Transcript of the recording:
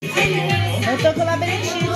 Eu tô com o labirintinho.